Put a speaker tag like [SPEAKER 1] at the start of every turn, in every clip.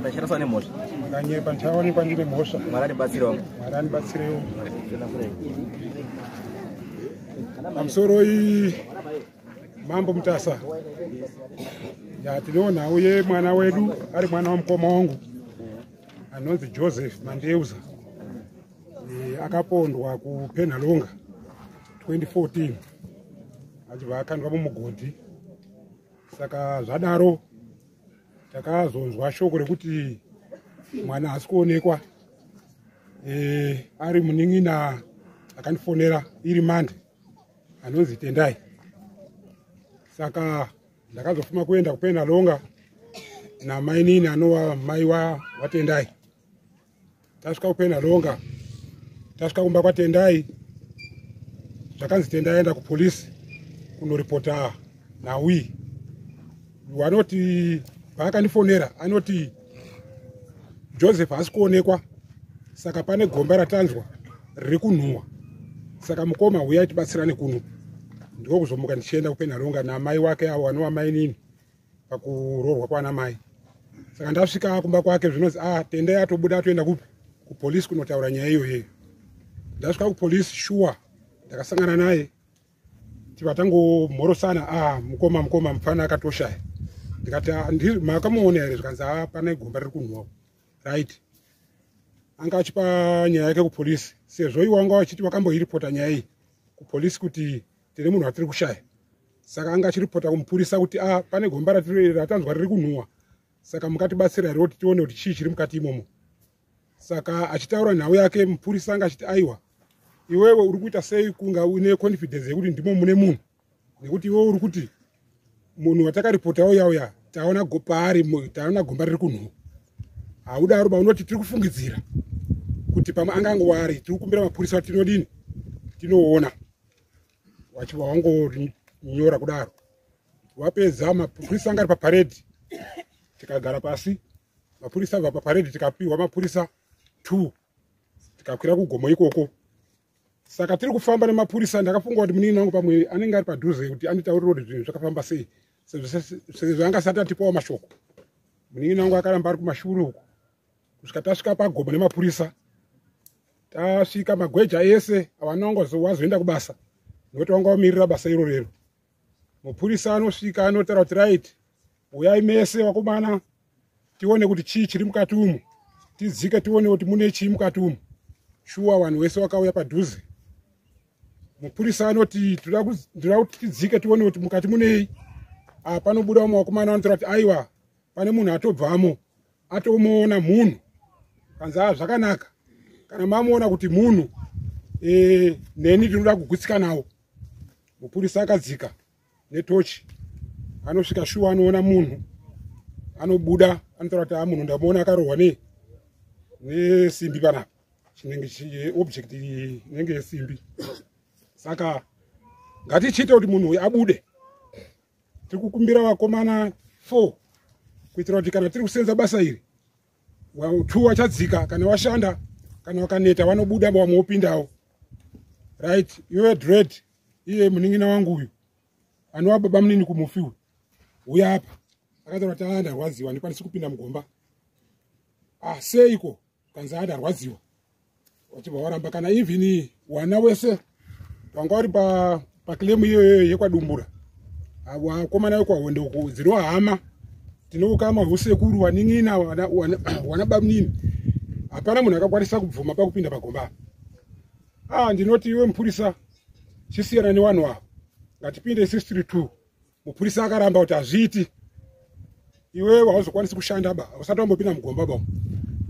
[SPEAKER 1] ndashandiswa nemhosva
[SPEAKER 2] ndikanyeba ndichaonekwa ndine mhosva
[SPEAKER 1] mwari andibatsirawo
[SPEAKER 2] mwari andibatsirewo pamusoro iyi mambo mutasa ya tinoonhawo yemwana wedu ari mwana wamukoma wangu. Anonzi joseph mandeuza. E, akapondwa kupenhalonga 2014 achibva akandwa mumugodhi saka zvadaro takazonzwa shoko rekuti mwana haasi kuonekwa e, ari munin'ina akandifonera iri mande anonzi tendai. Saka ndakazofuma kuenda kupenhalonga namainini anova mai watendai tasvika kupenhalonga tasvika kumba kwatendai zvakanzi tendai aenda kupolisi kunoripota nawi wanoti paakandifonera anoti joseph haasi kuonekwa. Saka pane gomba ratanzwa riri kunhuhwa saka mukoma uyai tibatsirane kuno ndiko kuzomuka ndichienda kupenhalonga namai wake avo vanova mainini pakuroorwa kwana mai. Saka ndasvika kumba kwake zvinonzi a tendai atobuda atoenda kupi? Kupolisi kunotaura nyaya iyoyeyo ndasvika kupolisi shuwa ndakasangana naye. Tiva tangomhorosana a mukoma mukoma mufana akatoshaya ndikati makamuona here? Zvikanzi a pane gomba riri kunhuhwa right. Anga achipa nyaya yake kupolisi sezvo iwo wanga wachiti wakamboiripota nyaya iyi kupolisi kuti tine munhu watiri kushaya saka anga achiripota kumupurisa kuti a pane gomba ratanzwa riri kunhuhwa saka mukatibatsira here kuti tione kuti chii chiri mukati imomo. Saka achitaura nhau yake mupurisa anga achiti aiwa iwewe uri kuita sei kunga une confidence yekuti ndimo mune munhu? Nekuti iwewe uri kuti munhu watakaripotawo yauya taona paari taona gomba riri kunhuhwa haudaro ba unoti tiri kufungidzira kuti pamwe angangowari tiri kukumbira mapurisa kuti tinodini? Tinoona wachibva wangonyora kudaro. Wapedza mapurisa anga ari paparedhi tikagara pasi. Mapurisa abva paparedhi tikapiwa mapurisa t tikakwira kugomo ikoko saka tiri kufamba nemapurisa ndakafunga kuti munini wangu pamwe anenge ari padhuze kuti anditaurira kuti zvinhu zvakafamba sei. Sezvo angasati atipawo mashoko munini wangu akaramba ari kumashure uku. Kusvika tasvika pagomo nemapurisa tasvika magweja ese avana wangu wazoenda kubasa. Nokuti wanga wamirira basa iro rero. Mupurisa anosvika anotaura kuti right uyai mese wakomana tione kuti chii chiri mukati umu. Tidzike tione kuti mune chii mukati umu. Shuwa vanhu vese vakauya padhuze mupurisa anoti ndoda kuti tidzike tione kuti mukati munei apa panobuda vamwe vakomana vanotaura kuti aiwa pane munhu atobvamo atomuona munhu. Kanzi a zvakanaka. Kana mamuona kuti munhu e, neni ndinoda kugwitsika nawo. Mupurisa akadzika netochi. Anosvika shuwa anoona munhu anobuda anotaura kuti amunhu ndamuona akarohwa ne nesimbi panapa chinenge object inenge yesimbi saka ngatichiite kuti munhu uyu abude. Tiri kukumbira vakomana 4 kuitira kuti kana tiri kusenza basa iri two wachadzika kana washanda kana wakaneta vanobuda vamwe wopindawo right? Iwe dread iye munin'ina wangu uyu anova baba munini kumufi uyu uya apa akataura kuti aa ndarwadziwa ndikwanisi kupinda mugomba. Ah seiko kanzi a ndarwadziwa wachibva waramba kana even wana wese wanga uri pakilemu iyoyo yekwadumbura wakomana wekwahonde uku dzinova hama. Tinoukama husekuru wanin'ina wana bamunini hapana munhu akakwanisa kubvuma pakupinda pagomba. Ah ndinoti iwe mupurisa chisiyana nevanhu ava ngatipinde isisitiri two. Mupurisa akaramba kuti hazviiti iwe hauzokwanisi kushanda ba usati wambopinda mugomba ba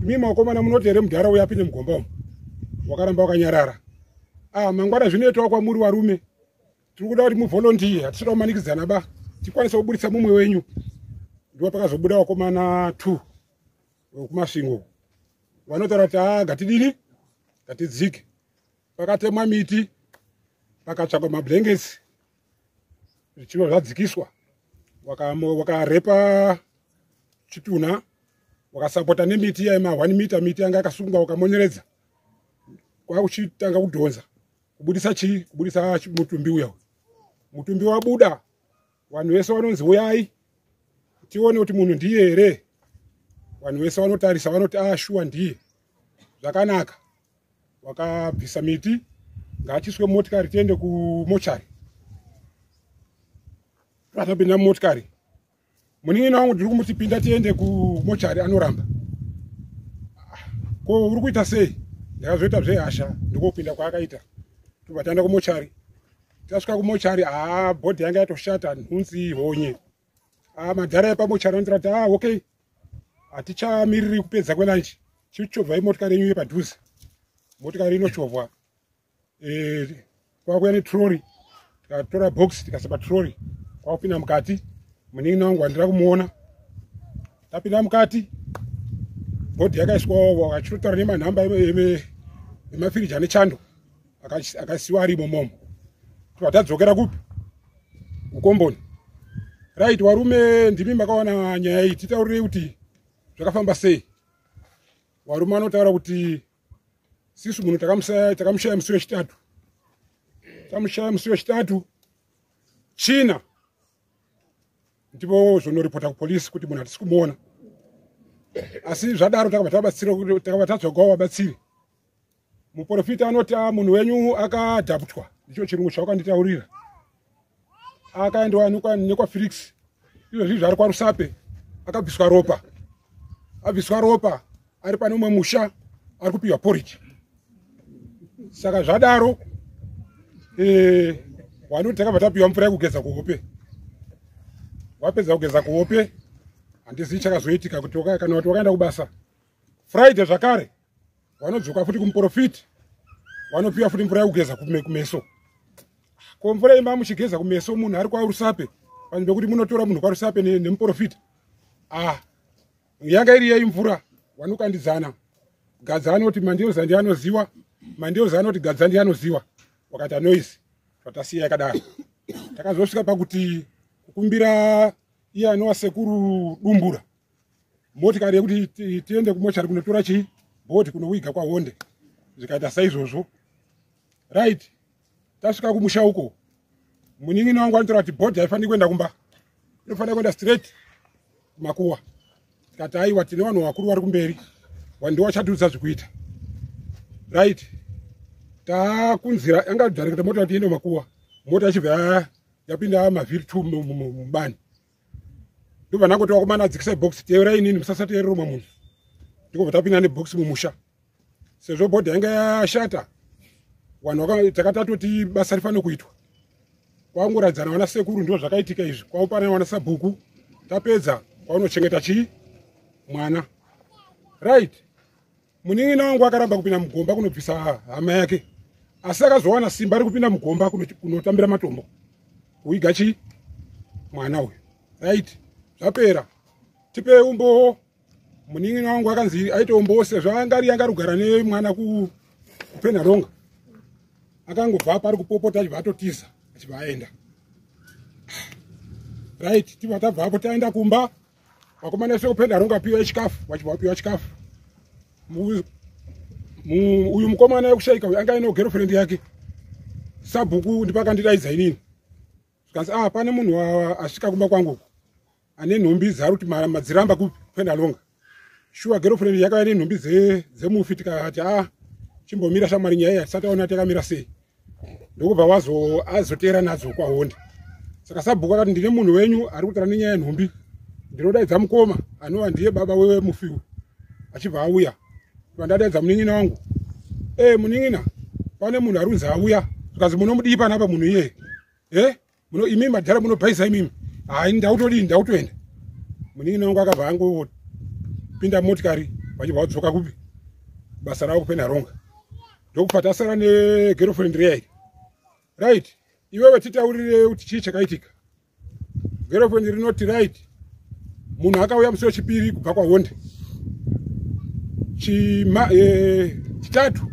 [SPEAKER 2] imi makomana munoti here mudhara uya apinde mugomba umu? Wakaramba wakanyarara ah mangwana zvinoitawo kwamuri varume tiri kuda kuti muvholondiye hatisida kumanikidzana ba. Tikwanisa kubudisa mumwe wenyu. Ndo pakazobuda vakomana two vekumasvingo. Vanotaura kuti a ngatidini? Ngatidzike. Pakatemwa miti pakatsvakwa mablankets zvichibva zvadzikiswa. Wakarepa chitunha wakasapota nemiti iya yema1 mita miti anga akasungwa wakamonyeredza kwakuchitanga kudhonza kubudisa chii kubudisa mutumbi uya mutumbi wabuda. Vanhu vese vanonzi uyai tione kuti munhu ndiye here? Vanhu vese vanotarisa vanoti ashuwa ah, ndiye. Zvakanaka. Wakabvisa miti. Ngaachiswe motikari tiende kumochari. Vatapinda mumotikari. Munin'ina wangu ndiri kumutipinda tiende kumochari anoramba. Ko uri kuita sei? Ndakazoita zvehasha ndikopinda kwaakaita tobva taenda kumochari tasvika kumochari haa bhodhi yanga yatoshata nhunzi honye madhara epamochari anotirati a okay hatichamiriri kupedza kwelanchi chichovhai motikari yenyu yepadhuze motikari inochovhwa e, kwakuya netrori tikatora box tikasa patrori kwakupinda mukati munin'ina wangu handira kumuona tapinda mukati bhodhi yakaiswawo achitotaura nemanhamba emafiriji ane chando akasiwa ari imomomo tobva tadzokera kupi? Kukomboni rit warume ndimi makawana nyaya iyi. Titaurirei kuti zvakafamba sei? Varume vanotaura kuti sisu munhu takamushaya musi wechitatu tamushaya musi wechitatu china. Ndipo zvonoripota kupolisi kuti munhu hatisi kumuona asi zvadaro takabva tabatsira takabva tadzwagawo vabatsiri muprofita anoti a munhu wenyu akadhabutwa. Ndicho chirungu chaukanditaurira akaendwa nekwafelix izvozvi zvari kwarusape. Akabviswa ropa. Abviswa ropa. Ari pane umwe musha ari kupiwa poriji saka zvadaro e, wanoti takabva tapiwa mvura yekugeza kuhope. Wapedza kugeza kuhope handizii chakazoitika kuti kana kuti wakaenda kubasa. Friday zvakare wanodzoka futi kumuprofiti. Wanopiwa futi mvura yekugeza kumeso. Ko mvura imba muchigeza kumeso munhu ari kwarusape panhu pekuti munotora munhu kwarusape nemuprofita ah yanga iri yei mvura. Wanokandidzana gadza anoti mandeuza ndianoziva mandeuza anoti gadza ndianoziva wakati anoisi zvatasiya yakadaro. Takazosvika pakuti kukumbira iye anova sekuru dumbura. Motikari yekuti tiende kumochari kunotora chii bhodhi kunowiga kwahonde zvikaita saizvozvo. Right. Tasvika kumusha uko. Munin'ina wangu anotora kuti bhodhi haifaniri kuenda kumba. Inofanira kuenda straight kumakuwa. Tikati aiwa tine vanhu vakuru vari kumberi. Wandiwachatudza zvekuita. Right. Takunzira yanga dhareketa mota tiende kumakuwa. Mota yachibva yapinda mavhiri t mubani. Ndobva nangoti wakomana adzikisa box teurai inini musasateereromwa munhu ndikobva tapinda nebox mumusha. Sezvo bhodhi yanga yashata vanhu takatatoti basa rifanire kuitwa. Kwangoradzana vana sekuru ndo zvakaitika izvi. Kwaupana vana sabhuku tapedza kwaunochengeta chii? Mwana. Right. Munin'ina wangu akaramba kupinda mugomba kunobvisa hama yake. Asi akazowana simba ari kupinda mugomba kunotambira matombo. Kuiga chii? Mwana uyu. Right. Zvapera. Tipe umbowo munin'ina wangu akanzi aite umbowo sezvo angari anga rugara nemwana kupenharonga akangobva apa ari kupopota achibva atotiza achibva aenda. Right tibva tabva apo taenda kumba vakomana vese kupenharonga apiwa chikafu vachibva vapiwa chikafu. Uyu mukomana wekushayika uyu anga ainewo girlfriend yake. Sabhuku ndipakandidaidza inini. Zvikanzi ah pane munhu asvika kumba kwangu ane nhumbi dzari kuti madziramba kupenhalonga shuwa girlfriend yakauya nenhumbi dzemufi tikati a ah, chimbomira shamwari nyaya yatisati aona takamira sei? Ndokubva wazo azotera nadzo kwahonde saka sabhuku akati ndine munhu wenyu ari kutaura nenyaya yenhumbi ndinodaidza mukoma anova ndiye baba wemufiu achibva auya vandadaidza munin'ina wangu. E munin'ina pane munhu ari kunzi auya zvikanzi munomudii panapa munhu iyeye e muno imimi madhara munobhaisa imimi. Hai ndautodii ndautoenda. Munin'ina wangu akabva angopinda motikari vachibva vadzoka kupi? Basa ravo kupenharonga ndokubva tasara negirlfriend reyai right. Iwewe titaurire kuti chii chakaitika? Girlfriend rinoti right. Munhu akauya musi wechipiri kubva kwahonde chitatu.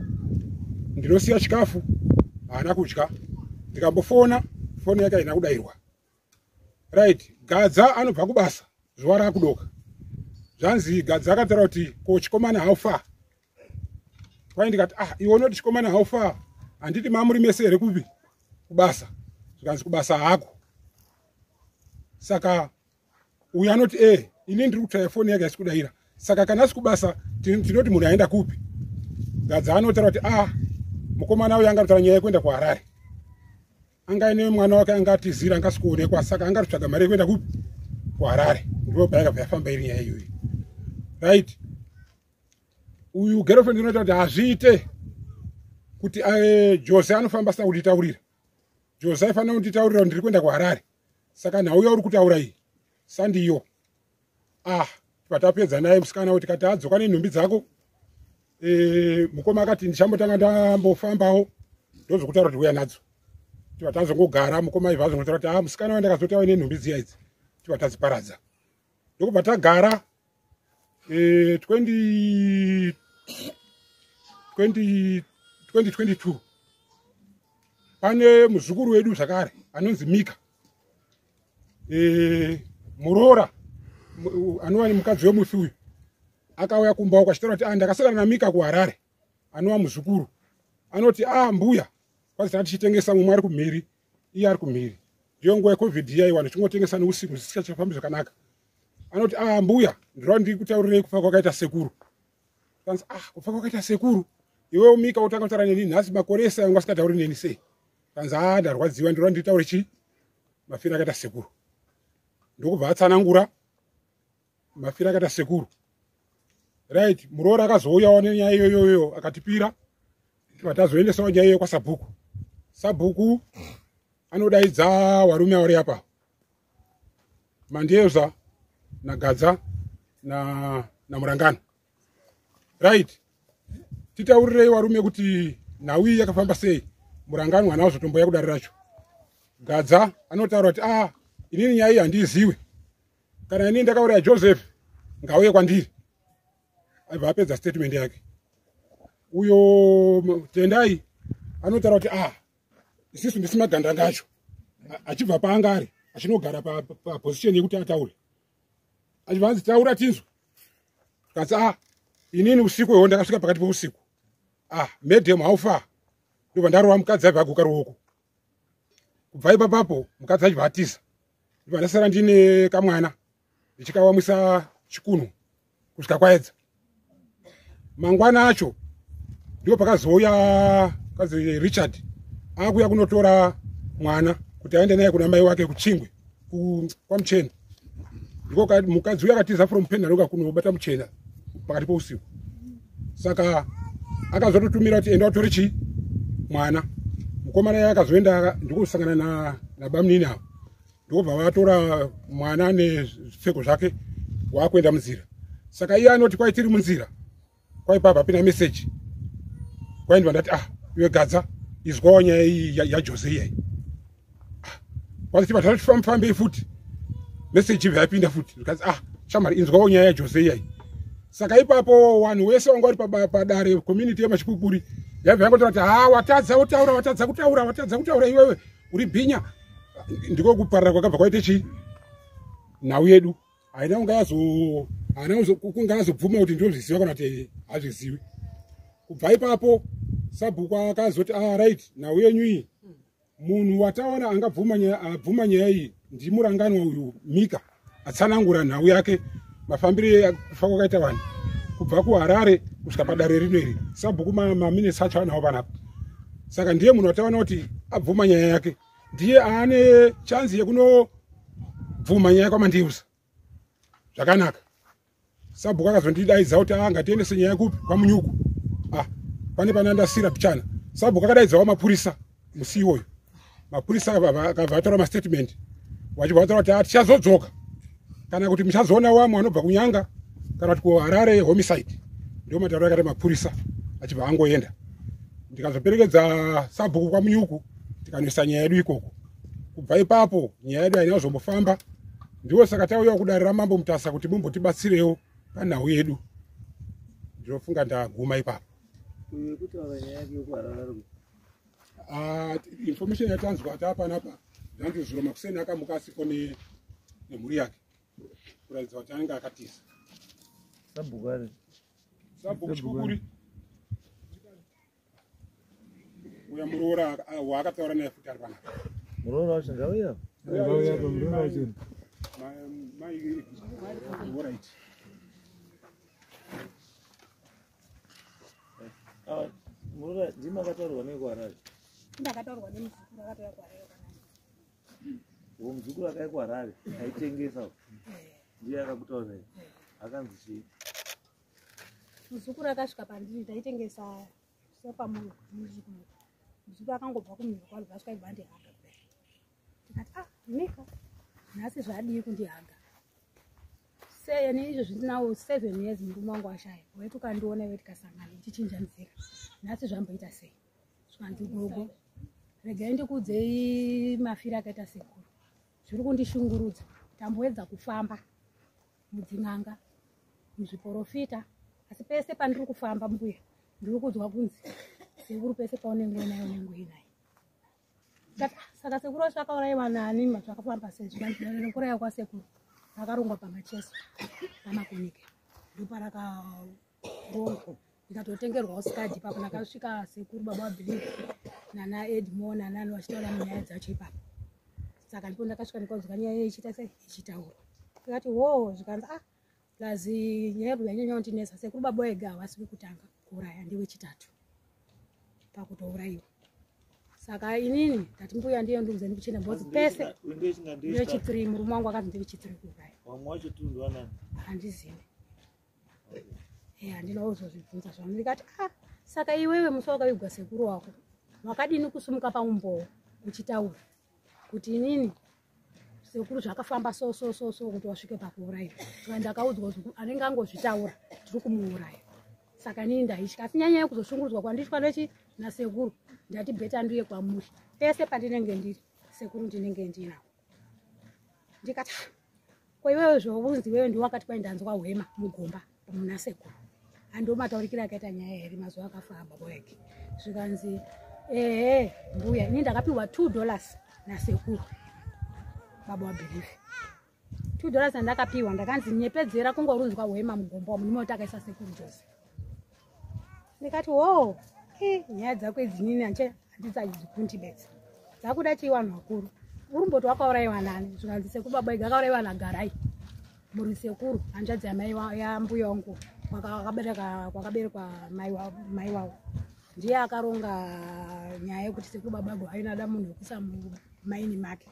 [SPEAKER 2] Ndinosiya chikafu haana kudya. Ndikambofona foni yake haina kudayirwa right. Gadza anobva kubasa zuva raakudoka zvanzi gadza akataura kuti ko chikomana haufa? Kwai ndikati ah iwe unoti chikomana haufa? Handiti mamuri mese here kupi? Kubasa. Zvikanzi kubasa hako saka uyu anoti e ini ndiri kutaya foni yake yasi kudayira saka kana asi kubasa tin- tinoti munhu aenda kupi? Gadza anotaura kuti a mukomana uyu angatotaura nyaya yekuenda kuharare. Anga aine mwana wake anga atizira anga asi kuonekwa saka anga totsvaga mari yekuenda kupi? Kuharare. Ndo payakabva yafamba iri nyaya iyoyi right. Uyu girlfriend unoita kuti hazviite kuti eh, jose anofamba asina kutitaurira jose aifanira kunditaurira kuti ndiri kuenda kuharare. Saka nhau yauri kutaura iyi. Sandiyo. Ah patapedza naye musikana kuti kati adzoka nenhumbi dzako. E, mukoma akati ndichambotanga ndambofambawo. Ndozokutaura kuti uya nadzo. Tiva tazongogara mukoma aibva azongotaura kuti ah musikana wandakazotaura nenhumbi dziya idzi. Tiva tadziparadza ndokubva tagara e, 20 20 2022 pane muzukuru wedu zvakare anonzi mika. E, muroora mu- anova mukadzi wemufi uyu akauya kumba uko achitaura kuti "Ah, ndakasangana namika kuharare anova muzukuru. Anoti a mbuya kwanzi taa tichitengesa mumwe ari kumhiri iye ari kumhiri. Ndiyo nguva yecovid yaiwa ndichingotengesa neusiku zvisingachafambi zvakanaka anoti a mbuya ndirova ndiri kutaurirei kufa kwakaita sekuru. Kanzi ah kufa kwakaita sekuru? Iwewo mika utanga kutaura neni nhasi makore ese anga asingatauri neni sei? Kanzi a ndarwadziwa ndirova ndiri chi mafiro akaita sekuru. Ndokubva atsanangura mafiro akaita sekuru. Right muroora akazouyawo nenyaya iyoyoyo akatipira tiva tazoendesawo nyaya iyoyo kwasabhuku. Sabhuku anodaidza varume avari apa mandeza nagadza na namurangano right. Titaurirei varume kuti nhau iyi yakafamba sei? Murangano mwana wazotomboya kudare racho gadza anotaura kuti ah inini nyaya iyi handiiziwe kana inini ndakauraya joseph ngauye kwandiri aibva apedza statement yake. Uyo tendai anotaura kuti ah isisu ndisi magandanga acho achibva paanga ari achinogara paposition yekuti ataure achibva anzi taura tinzwa. Kasi ah inini usiku ihwo ndakasvika pakati peusiku ah medhem haufa. Ndobva ndarova mukadzi aibva aguka ruoko. Kubva ipapapo mukadzi achibva atiza ndobva ndasara ndine kamwana ndichikawamwisa chikunhu kusvika kwaedza. Mangwana acho ndipo pakazouya kazi richard akuya kunotora mwana kuti aende naye kuna mai wake kuchingwe ku- kwamuchena ndiko ka- mukadzi uya akatiza from penharoka kunobata muchena pakati pousiku. Saka akazototumira kuti enda utore chii? Mwana. Mukomana iye akazoenda ndikusangana na nabamunini avo ndokubva vatora mwana nezvipfeko zvake waakuenda munzira. Saka iye anoti kwai tiri munzira? Kwaipabva pina meseji? Kwaindwa ndati ah iwe gadza izwawo nyaya iyi ya- yajose iyai kwaziti vatatotifambei futi meseji ibva yapinda futi zvikati ah shamari inzwawo nyaya yajose iyai saka ipapo vanhu wese wanga paba- padare community yemachipupuri yabva yangotaura kuti ha watadza kutaura watadza kutaura watadza kutaura iwewe uri bhinya ndiko kuparara kwakabva kwaite chii? Nhau yedu haina kunga yazo haina kunga yazobvuma kuti ndozviziva kana kuti hazvizivi. Kubva ipapo sabhuku akazoti ah right nhau yenyu iyi munhu wataona angabvuma nyaya abvuma nyaya iyi ndimuranganwa uyu mika atsanangura nhau yake mafambiro kufa kwakaita vanhu kubva kuharare kusvika padare rino iri. Sabhuku ma- maminitsi acho anawo panapa saka ndiye munhu wataona kuti abvuma nyaya yake. Ndiye aane chanzi yekunobvuma nyaya kwamandiusa. Zvakanaka. Sabhuku akazondidaidza kuti a ngatiendese nyaya kupi kwamunyuku. Ah pane pane andasira pichana. Sabhuku akadaidzawo mapurisa musi iwoyo mapurisa akabva atora mastatement vachibva vataura kuti tichazodzoka kana kuti muchazoona wamwe anobva kunyanga kana kuti kuharare homicide ndio matauro akati mapurisa achibva angoenda. Ndikazoperekedza sabhuku kwamunyuku tikanoisa nyaya yedu ikoko. Kubva ipapo nyaya yedu haina kuzombofamba ndiwo saka tauyawo kudare ramambo mutasa kuti mumbotibatsirewo panhau yedu. Ndinofunga ndaguma ipapo. Ah, information yatanzwa tapanapa zvanti zviro makuseni akamuka asiko nemhuri yake. Kuratidza kuti anenge akatiza
[SPEAKER 1] sabhuku
[SPEAKER 2] sabhuku chikukuri. Uya muroora waakataura naye futi ari panapa.
[SPEAKER 1] Muroora wacho ngauya
[SPEAKER 2] ngauya pamuroora wacho.
[SPEAKER 1] orit muroora
[SPEAKER 3] ndimi akataurwa nekwaracho ndakataurwa nemuzuku rakatauya kwarayo
[SPEAKER 1] uwo muzukuru akaikwarari aitengesa. Ndiye akakutaurirai akanzi chii
[SPEAKER 3] muzukuru akasvika pandiri taitengesa sepa muzukuru. Akangobva kumhiro kwaro zvasvika ibva ndihaga kudai. Tikati a mika nhasi zvadii kundihaga seni izvo zvitinawo seven years murume wangu ashaya weti ukandiona iwe tikasangana tichinja nzira nhasi zvamboita sei? Zvikanzi gogo regai ndikuudzei mafiro akaita sekuru zviri kundishungurudza. Tamboedza kufamba mudzin'anga muzviporofita. Asi pese pandiri kufamba mbuya ndiri kunzwa kunzi sekuru pese unenge uinayo. Ndikati, "Ah, saka sekuru wacho akaurayiwa nani mazvakafamba sei zvikandidanana kuraiwa kwasekuru rakarongwa pamacheso pamakonike ndoparakarongo ndikatotengerwawo skadhi ipapo ndakasvika sekuru baba wabhilivi nana edmo nanani vachitaura munyaya dzacho ipapo saka ndipo ndakasvika ndikaudzwa nyaya iyi ichiita sei? Ichitaurwa tikati wo zvikanzi ah plazi nyaya yedu yanyanya kundinesa sekuru baba wega havasi wekutanga kuuraya ndewechitatu pakutourayiwa. Saka inini ndati mbuya ndiyo ndiudze ndikuchena bhozi pese ndewechitiri murume wangu akanzi kuuraya.
[SPEAKER 1] Wamwe wacho tundwanani
[SPEAKER 3] handizivi. E handinozozvibvunza zvano ndikati a saka iwewe musi wakaigwa sekuru wako wakadini kusumuka paumbowo? Uchitaura kuti inini sekuru zvakafamba so so so so kuti wasvike pakuuraiwa saka ndakaudzwa kuti anenge angozvitaura tiri kumuuraya saka inini ndaitya asi nyanya yekuzoshungurudzwa kwanditya ndechi nasekuru ndati bheta ndiye kwamuri. Pese pandinenge ndiri sekuru ndinenge ndinawo. Ndikati "Ah, kwaiwewe zvounzi wewe ndiwakati kwai ndanzwa hwema mugomba muna sekuru? Handiwo mataurikiro akaita nyaya here mazuva akafamba boyake zvikanzi ehe mbuya ini ndakapiwa two dollars nasekuru. Baba wabhilivi two dollars andakapiwa ndakanzi nyepedzera kungorunzwa hwema mugomba umu nimotakaisa sekuru jose ndikati wo nyaya dzako idzinini anche handidzadzikundibetsa dzakuda chii vanhu vakuru urumboti wakaurayiwa nani? Zvikanzi sekuru baba ega akaurayiwa nagarai. Muri sekuru hanzvadzi yamai wa- yambuya wangu kwakaberekwa mai wa- mai wavo ndiye akaronga nyaya yekuti sekuru babago ainada munhu wekuisa mumaini make.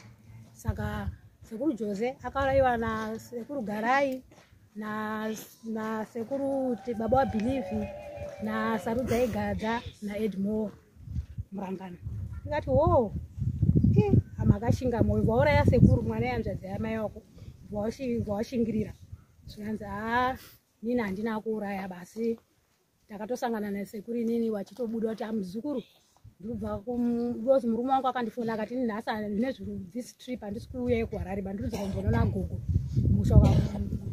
[SPEAKER 3] Saka sekuru jose akaurayiwa nasekuru garai na- nasekuru ti- baba wabhilivi nasarudza igadza naedmo murangano ndikati wo Eh, amakashinga mwoyo vauraya sekuru mwana yanzvadzi yamai wako Vawashi- vawashingirira zvikanzi haa nini handina kuuraya basi? Takatosangana nasekuru inini wachitobuda kuti amuzukuru ndikubva kudozi murume wangu akandifona akati ini nhasi nezviri this trip handisi kuuya kuharare bandirudzwa kumbonoona gogo. Musha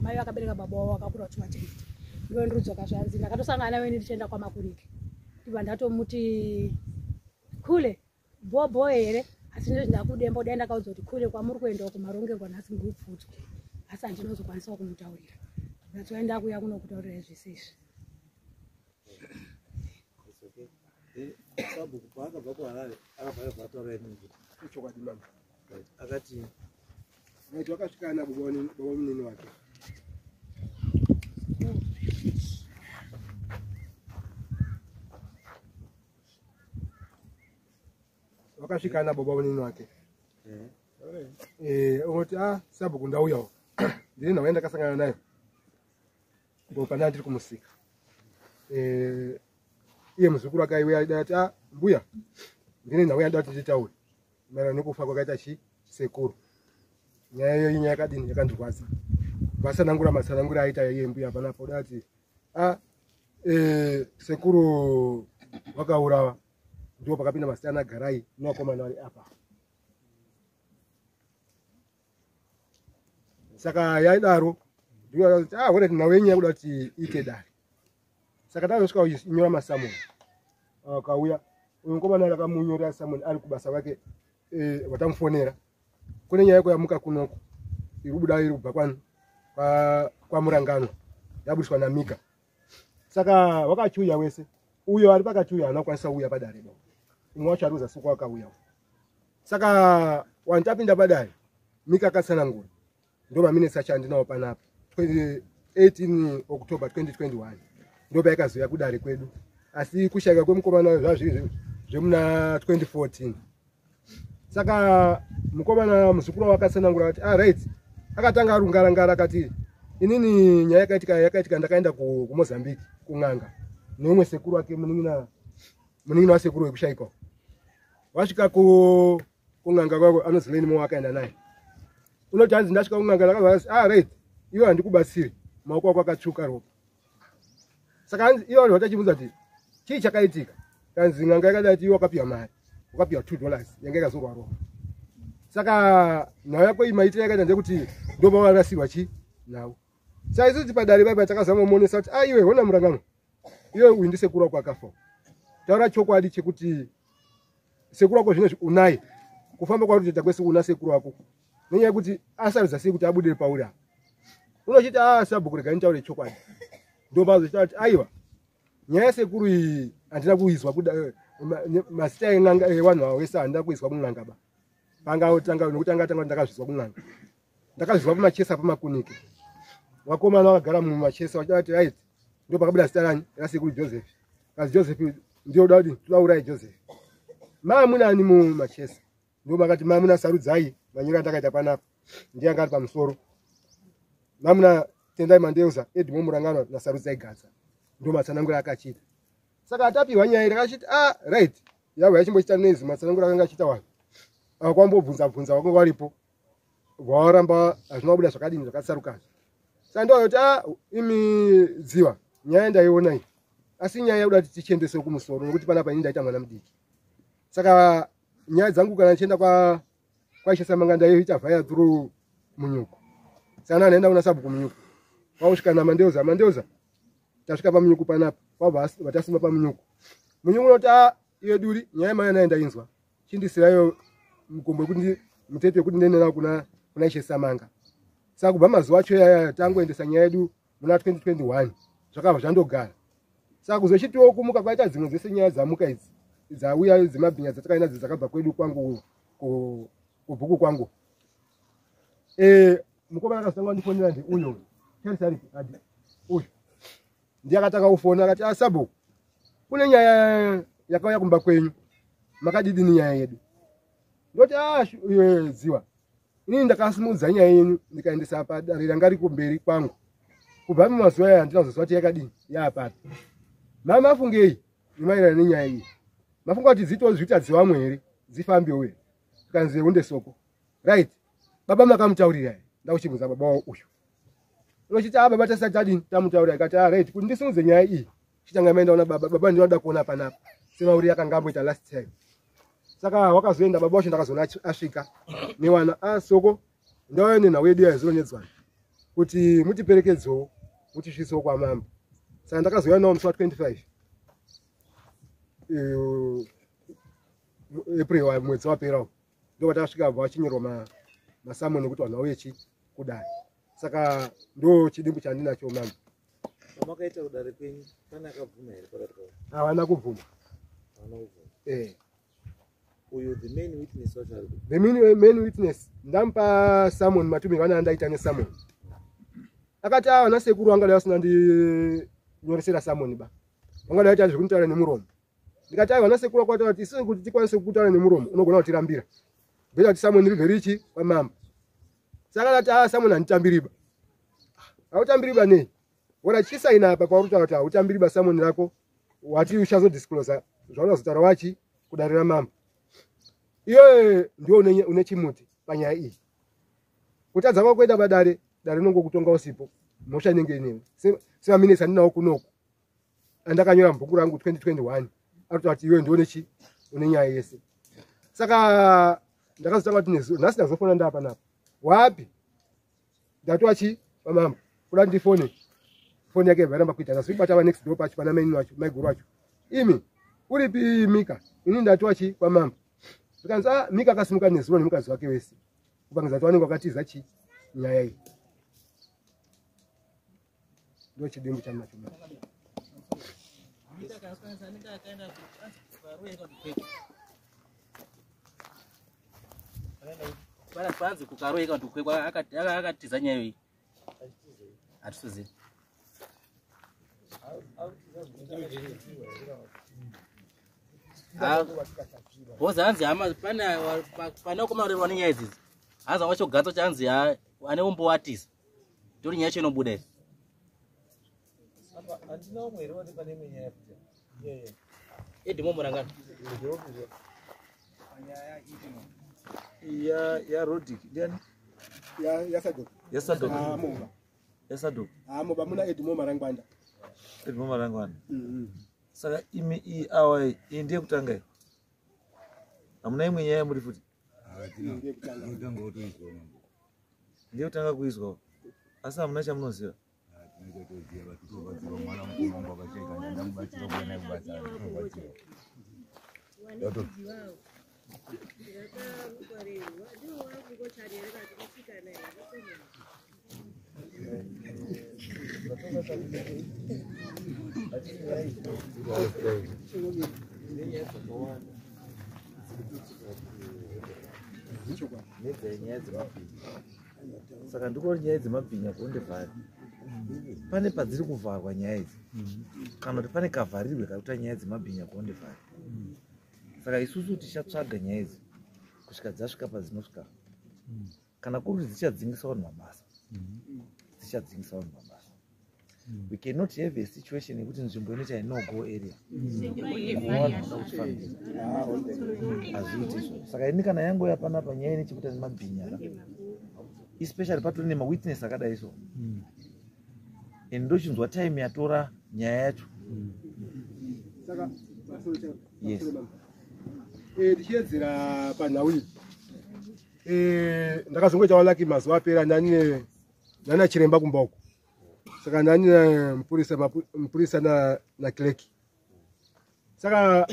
[SPEAKER 3] mai vakabereka baba wavo vakakura kuchivachengeta ndivo ndirudzwa kazvanzi ndakatosangana nayo ini ndichienda kwamakuriki. Ndibva ndatomuti kule bhobo here? Asi ndizvo ndakudemba kudai ndakaudzwa kuti kule kwamuri kuenda kumarongerwa nhasi ngurupfuti asi handinozokwanisawo kumutaurira. Natswai ndakuya kuno kutaurira zvese izvi
[SPEAKER 1] sabhuku paakabva kuharare akabva abva ataurai ningi
[SPEAKER 4] ichokwadi mama
[SPEAKER 1] akati
[SPEAKER 4] maiti wakasvika ana baba munini wake. Wakasvika ana baba munini wake.
[SPEAKER 1] Eh,
[SPEAKER 4] Eh, ungoti a sabhuku ndauyawo ndiri nhau yandakasangana nayo ngo pandanga ndiri kumusika. Eh, iye muzukuru akaiuya idati a mbuya ndine nhau yandida kuti nditaure maererano nekufa kwakaita chi sekuru nyaya iyo inyaya yakadini yakandirwadza vasanangura matsanangura aita iye mbuya panapo dati a eh, sekuru wakaurawa ndo pakapinda masitana garai nevakomana vari apa. Saka yaidaro ndikuti ah wena tinhau yenyaya kuda kuti iite dare saka takasvika unyora masamoni akauya uyu mukomana akamunyorera samoni ari kubasa vake eh, vatamufonera kune nyaya yekuyamuka kunoko. Iri kubuda iri kubva kwani kwa- kwamurangano yabudiswa namika. Saka wakachuya wese. Uyo ari pakachuya haana kuuya padare bo imwe wacho ari wakauya saka wanchapinda padare mika akatsanangura ndo maminitsi acho andinawo panapa 18 october 2021 ndo paikazoya kudare kwedu. Asi kushayika kwemukomana zvazviri zvemuna 2014 saka mukomana muzukuru wakatsanangura kuti ah, right. Akatanga arungarangara akati inini nyaya yakaitika yakaitika ndakaenda ku- kumozambique kun'anga neumwe sekuru wake munin'ina munin'ina wasekuru wekushayikawo wasvika ku- kun'anga kwako anonzi lenimo wakaenda naye. Unoti hanzi ndasvika kun'anga ndakazati ah right. Iwe handikubatsiri. Maoko ako akatsvuka ropa saka hanzi ivo vanhu vatachibvunza kuti chii chakaitika? Kanzi n'anga yakadati iwe wakapiwa mari wakapiwa two dollars yange yakazorwa. Ropa saka nhau yako maitiro yakaita ndekuti ndomavarasirwa chi nhau. Saka isuti padare paipa takazama muonesa kuti a iwe hona murangano iwe uyu ndisekuru wako akafa. Taura chokwadi chekuti sekuru wako zvino unaye kufamba kwari kutoita kwese una sekuru wako. Nenyaya yekuti asarudza sei kuti abudire pauri apa unochiti a sabhuku rega nitaure chokwadi ndomazochita kuti aiwa nyaya yesekuru iyi handina kuizwa eh, mazita en'anga evanhu ava vese handina kuizwa kun'anga ba. Pangatanga nokutanga tanga ndakazvizwa kun'anga ndakazvizwa pamachesa pamakunike vakomana vakagara mumachesa vachati rit ndo pakabuda zita rani rasekuru joseph. Kazi joseph ndioda kuti todaurayi joseph. Maamunani mumachesa. Ndo makati mamuna sarudzai manyiro andakaita panapa. Ndiye anga ari pamusoro. Mamuna tendai mandeuza edhimo murangano nasarudzai gadza ndo matsanangura akachita. Saka atapiwa nyaya iri akachiti a right. Yavo yachimbochita nezi matsanangura akanga achita wanhu akwambobvunza bvunza wakanga waripo vawaramba hazvina kubuda zvakadini zvakasarukazva saka ndokati a imi dziva nyaya ndaiona iyi. Asi nyaya yakuda kuti tichiendese kumusoro nokuti panapa ini ndaita mwana mudiki. Saka nyaya dzangu kana ndichienda kwa kwaishasamanga ndaiita vhaya through munyuku. Saka nanaenda kuna sabhuku munyuku kwausvika namandeuza mandeuza tasvika pamunyuku panapa kwabva vatasima pamunyuku. Munyuku unoti a iwe duri nyaya yemaya naye ndainzwa chindisirayo mukombo wekuti mutete wekuti ndiendenawo kuna kuna ishe samanga. Saka kubva mazuva acho yaya tangoendesa nyaya yedu muna 2021 zvakabva zvandogara. Saka kuzochitiwo kumuka kwaita dzimwe dzese nyaya dzamuka idzi dzauya dzemabhinya dzatakaenda dzo dzakabva kwedu kwangu ku- kubhuku kwangu. Eh, mukomana akazotanga ndifonera ndi uyo kerisaripi adi. Uyu ndiye akatanga kufona akati asabhuku kune nyaya yakauya kumba kwenyu. Makadidini nyaya yedu. Ndoti a iwe dziwa inini ndakasimudza nyaya yenyu ndikaendesa padare ranga ri kumberi kwangu. Kubva mumazuva aya handinazozwa kuti yakadini. Yaapapi mama mafungei? Nemaererano nenyaya iyi. Mafunga kuti dzito zviita dzivamwe here dzifambewo here? Tikanzi hunde soko. Right. Baba makamutaurira here? Ndakuchibvunza baba wao uyu unochiti a baba tasati tadini tamutaurira ikati a right kuti ndisimudze nyaya iyi. Chitanga maendaona baba baba ndinoda kuona panapa semauri yakanga amboita last time. Saka wakazoenda baba wacho ndakazoona asvika newana a soko. Ndauya nenhau yedu yaizonedzwana kuti mutiperekedzewo mutisvisewo kwamambo saka ndakazouya nawo musi wa25 eh, april wa- mwedzi waperawo ndokuti asvika bva vachinyorwa ma- masamoni ekuti vanhu vauye chi kudare saka ndo chidimbu chandinacho mambo
[SPEAKER 1] pamakaita kudare kwenyu pane akabvuma here pakati pavo
[SPEAKER 4] havana kubvuma.
[SPEAKER 1] Havana kubvuma.
[SPEAKER 4] Eh.
[SPEAKER 1] uyu the main witness wacho ari
[SPEAKER 4] the main, main witness. Ndamupa samon matumiro ana andaita nesamon akati a vana sekuru vangadai vasina ndinyoresera samoni ba. Vangadai vaita zviri kunitaura nemuromo. Ndikati ai vana sekuru vakwataura kuti isisi kuti tikwanise kutaura nemuromo unogona kutirambira. Beta kuti samoni ribve richi kwamamba saka akati a samoni handitambiriba hautambiriba nei ora chisaina apa pauri kutaura kuti hautambiriba samoni rako. Wati uchazodisclosa zvaunazotaura wachi kudarira mamba iyoyo ndio une, chimuti panyaya iyi kutadza kwako kuenda padare dare rinongokutonga usipo. Mhosva inenge inewe semaminisi andinawo kunoku andakanyora mubhuku rangu 2021 arikuta kuti iwe ndione chi une nyaya yese saka ndakazotanga kuti nhasi ndazofona ndaapanapa wapi? Ndatova chi pamamba kuda ndifone foni yake yairamba kuita ndazvibata vanext door pacho pana maini wacho maiguru wacho. Imi uripi mika? Ini ndatova chi kwamamba zvikanzi a mika akasimuka nezuva nemukadzi wake wese. Kupangidza kuti vanenge vakatiza chi nyaya iyi. Ndo chidimbu chaninacho
[SPEAKER 5] panzi kukaroeka kuti kwekwa akatiza nyayo iyi hatitozii bhozi hanzi hama pane pa- pane kumarerwa nenyaya idzidzi hanzi wachogatso chanzi ha- ane umbowatisa ndori nyaya yacho inobuda iyi
[SPEAKER 1] Apa handina umwe here wati pane imwe nyaya
[SPEAKER 5] edhimo murangano
[SPEAKER 1] ya ya rodic ndiani
[SPEAKER 4] yasadok amoba
[SPEAKER 1] yasadok
[SPEAKER 4] amoba muna edmo marangwanda.
[SPEAKER 1] Edmo marangwana saka imi iyi awa iyi ndiye kutanga iyi hamuna imwe nyaya muri futi? Ndiye kutanga. Kuizwa asi hamuna chamunoziva nyaya dzemabhinya saka ndikoti nyaya dzemabhinya kundevhari pane padziri kuvharwa nyaya idzi. Kana kuti pane kavharirwe kakuita nyaya dzemabhinya kundevhari saka isusu tichatsvaga nyaya idzi kusvika dzasvika padzinosvika kana kuri kuti dzichadzingisawo vanhu mabasa dzichadzingisawo vanhu mabasa. We cannot have a situation yekuti nzvimbo inoita inogo area. Vanhu kuchifambira hazviiti izvo saka ini kana yangoya panapa nyaya ine chekuita nemabhinya especially patori nemawitness akadai so and ndochinzwa time yatora nyaya yacho.
[SPEAKER 4] Saka
[SPEAKER 1] Yes.
[SPEAKER 4] Eh, tichiedzera panhau iyi Eh, ndakazongoitawo laki mazuva apera ndani ndani nachiremba kumba uko saka ndani mupurisa mapu- mupurisa na- nakireki saka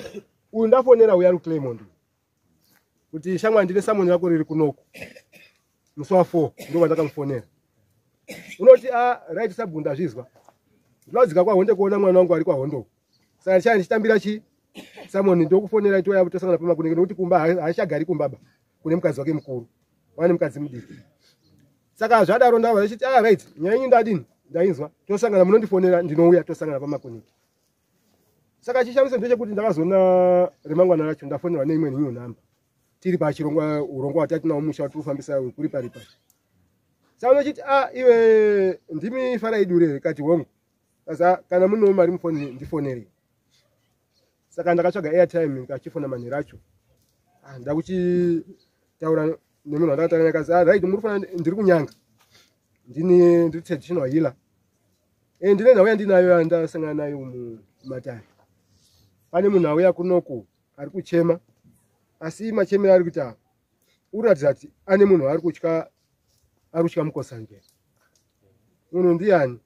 [SPEAKER 4] uyu ndafonera uya ruclaymond kuti shamwa ndine samoni rako riri kunoko. Musi wa 4 ndo vandakamufonera unoti a right sabhunda azvizwa. Ndinaudzika kwahonde kuona mwana wangu ari kwahondoko saka ndichaa ndichitambira chi samoni ndokufonera toya tosangana pamakunenge nokuti kumba ha- haachagari kumbaba kune mukadzi wake mukuru. Wane mukadzi mudiki saka zvadaro ndava ndichiti ah right nyaya inyu ndadini? Ndainzwa. Tosangana munondifonera ndinouya tosangana pamakuniki saka chishamiso ndechekuti ndakazoona remangwana racho ndafonerwa neimwe new namba tiri pachirongwa urongwa watatinawo musha watiri kufambisa wekuriparipa saka unochiti a iwe ndimi faraidure kati hongu? Sasa kana munewo mari ndifonerei. Saka ndakatsvaga airtime ndikachifona manhero acho Ah, nda kuchitaura nemunhu wandakataura naye kazi "Ah, right muri kufana ndiri kunyanga. Ndini ndiri traditional healer e ndine nhau yandinayo yandasangana nayo mumatare. Pane munhu auya kunoko ari kuchema asi machemero ari kuita uri kuratidza kuti ane munhu ari kutya ari kutya mukosangera munhu ndiani?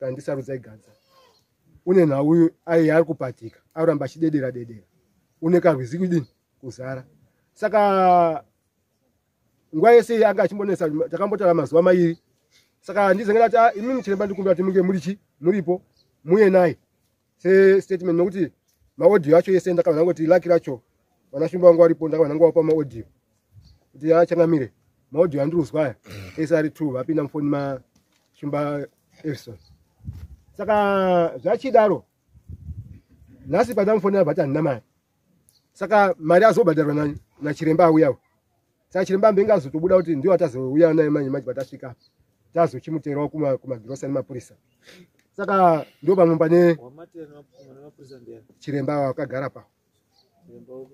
[SPEAKER 4] Kandisarudzai gadza une nhau ai ari kupatika aramba achidedera dedera une karwizi kudini? Kuzara. Saka nguva yese anga achimbonesa takambotaura mazuva mairi. Saka ndizenge ndati "Ah, imi muchiremba ndikumbira kuti munge muri chi muripo muye naye. Sestatement nokuti maaudio acho yese ndakava nangoti laki racho vanashumba vangu varipo ndakava nangowapa maaudio kuti achangamire maaudio andirikuzwa aya. Ese ari true vapinda mufoni mashumba efison saka zvachidaro nhasi pandamufonera bhati handina mari saka mari azobhadharwa na- nachiremba auyawo saka chiremba ambenge azotobuda kuti ndiwo atazouya naye manje manje patasvika tazochimuterawo kumagirosa nemapurisa saka ndo pamwe pane chiremba wakagara pawo.
[SPEAKER 1] Uko